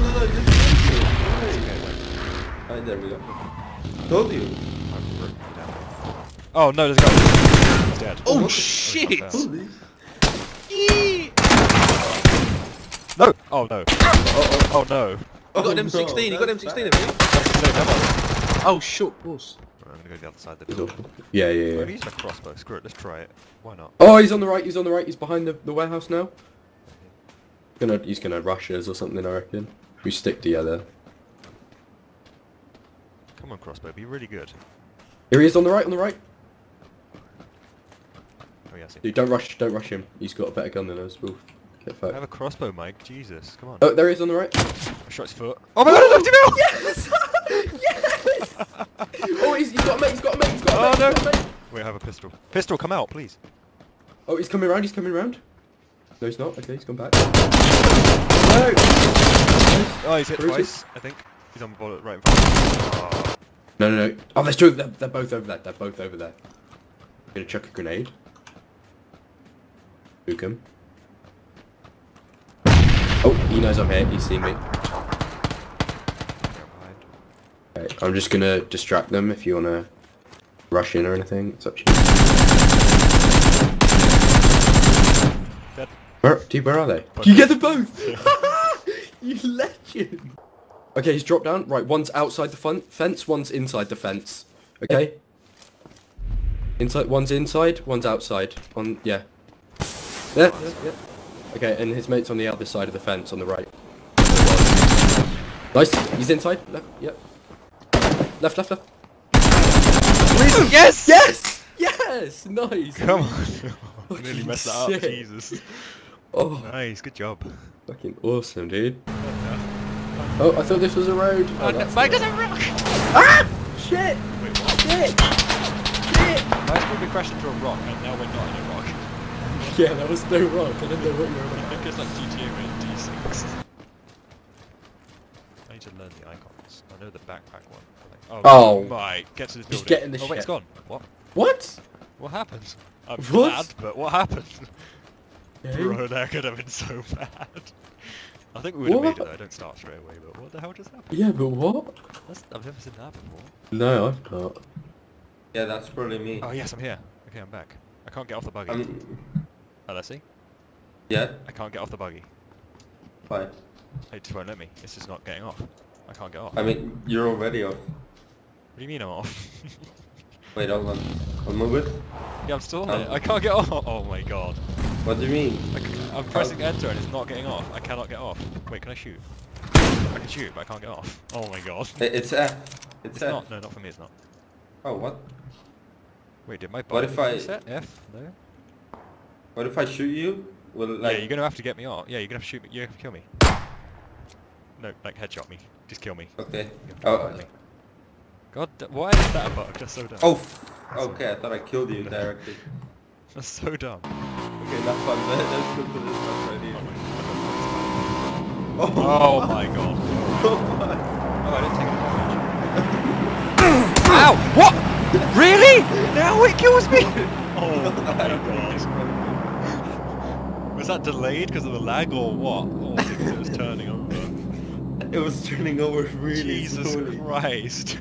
no, no, no, just shoot me. Why? Alright, there we go. Told you. I've written it down. Oh no, there's a guy. He's dead. Oh, oh What? shit! Oh, No! Oh no. Oh, Oh no. oh. You got Oh, them 16, you got them that's 16 bad. have you? That's the same ammo. Oh shit, of course. I'm gonna go to the other side of the It's building. awful. Yeah, yeah, I'm yeah. a crossbow. Screw it. Let's try it. Why not? Oh, he's on the right. He's on the right. He's behind the, the warehouse now. Gonna he's gonna rush us or something. I reckon. We stick together. Come on, crossbow. Be really good. Here he is on the right. On the right. Oh yeah, I see. Dude, don't rush. Don't rush him. He's got a better gun than us. We'll get I fucked. have a crossbow, Mike. Jesus. Come on. Oh, there he is on the right. I shot his foot. Oh my god, I knocked him out! Yes! yes! oh, he's, he's got a mate. He's got a mate. He's got a Oh, no. He's got a mate. Wait, I have a pistol. Pistol, come out, please. Oh, he's coming around. He's coming around. No, he's not. Okay, he's gone back. No. Oh, he's hit Where is twice, I think. He's on the bullet right in front of me. Oh. No, no, no. Oh, there's two. They're, they're both over there. They're both over there. I'm gonna chuck a grenade. Nuke him. Oh, he knows I'm here. He's seen me. They're. Okay, I'm just gonna distract them if you wanna rush in or anything. It's up to you. Where, dude, where are they? Both. You get them both! you legend! Okay, he's dropped down. Right, one's outside the fun- fence, one's inside the fence. Okay? Inside, one's inside, one's outside. On, yeah. There, there, yeah. Okay, and his mate's on the other side of the fence, on the right. Nice, he's inside. Left, yep. Left, left, left. Yes! Yes! Yes! Nice! Come on. Nearly Fucking messed that up. Jesus. Oh, Nice, good job. fucking awesome, dude. Oh, I thought this was a road. Oh, that's Mike, not. there's a rock! Ah! Shit! Wait, what? Shit! Shit! Last week we crashed into a rock, and now we're not in a rock. Yeah, that was no rock. I didn't know what you were I think it's like GTA we're in D6. I need to learn the icons. I know the backpack one. Like, Oh. my, get to this building. Just get in the Oh wait, it's shit. gone. What? What? What happened? I'm What? glad, but what happened? Okay. Bro, that could have been so bad. I think we would have made it though, I don't start straight away, but what the hell just happened? Yeah, but what? That's, I've never seen that before. No, I've not. Yeah, that's probably me. Oh yes, I'm here. Okay, I'm back. I can't get off the buggy. Um, Oh, let's see. yeah, I can't get off the buggy. fine. It just won't let me. It's just not getting off. I can't get off. I mean, you're already off. What do you mean I'm off? Wait, hold on. I'll move it. yeah, I'm still on Oh. it. I can't get off. Oh my god. What do you mean? I, am pressing enter and it's not getting off. I cannot get off. Wait, can I shoot? I can shoot, but I can't get off. Oh my god. It's F. It's, It's F. not. No, not for me. It's not. Oh, what? Wait, did my What button if I-? F? No. What if I shoot you? Will it, like? yeah, you're gonna have to get me off. Yeah, you're gonna have to shoot me. You have to kill me. No, like headshot me. Just kill me. Okay. You have to Oh. me. God, why is that a bug? That's so dumb. Oh. Okay, I thought I killed you directly. That's so dumb. Okay, that's fun. Let's go to this one right here. Oh my, god. oh, oh my oh god. Oh, I didn't take any damage. Ow! What? Really? Now it kills me? Oh my oh god. Was that delayed because of the lag or what? Or was it 'cause it was turning over? It was turning over really Jesus slowly. Christ.